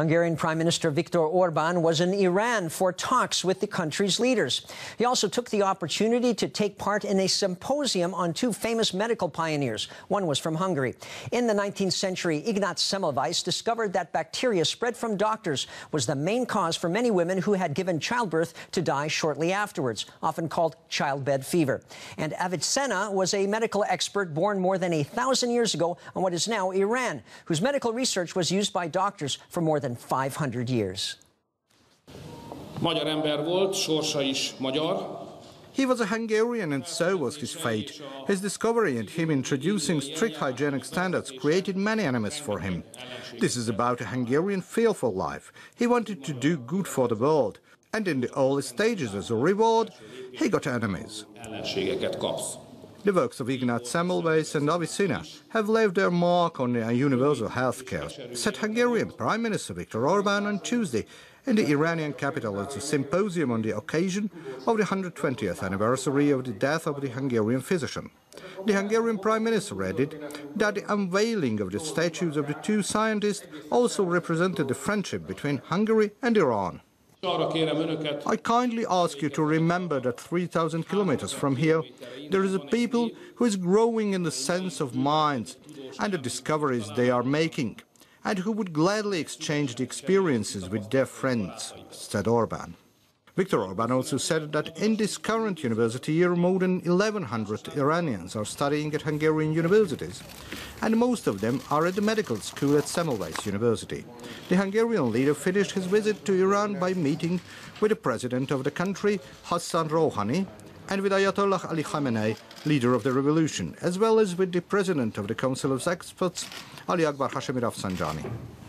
Hungarian Prime Minister Viktor Orban was in Iran for talks with the country's leaders. He also took the opportunity to take part in a symposium on two famous medical pioneers. One was from Hungary. In the 19th century, Ignaz Semmelweis discovered that bacteria spread from doctors was the main cause for many women who had given childbirth to die shortly afterwards, often called childbed fever. And Avicenna was a medical expert born more than a thousand years ago on what is now Iran, whose medical research was used by doctors for more than 500 years. Magyar ember volt, sorsa is magyar. He was a Hungarian and so was his fate. His discovery and him introducing strict hygienic standards created many enemies for him. This is about a Hungarian feel for life. He wanted to do good for the world. And in the early stages as a reward, he got enemies. The works of Ignaz Semmelweis and Avicenna have left their mark on universal healthcare, said Hungarian Prime Minister Viktor Orban on Tuesday in the Iranian capital at a symposium on the occasion of the 120th anniversary of the death of the Hungarian physician. The Hungarian Prime Minister added that the unveiling of the statues of the two scientists also represented the friendship between Hungary and Iran. I kindly ask you to remember that 3,000 kilometers from here, there is a people who is growing in the sense of minds and the discoveries they are making, and who would gladly exchange the experiences with their friends, said Orban. Viktor Orban also said that in this current university year, more than 1,100 Iranians are studying at Hungarian universities, and most of them are at the medical school at Semmelweis University. The Hungarian leader finished his visit to Iran by meeting with the president of the country, Hassan Rouhani, and with Ayatollah Ali Khamenei, leader of the revolution, as well as with the president of the Council of Experts, Ali Akbar Hashemi Rafsanjani.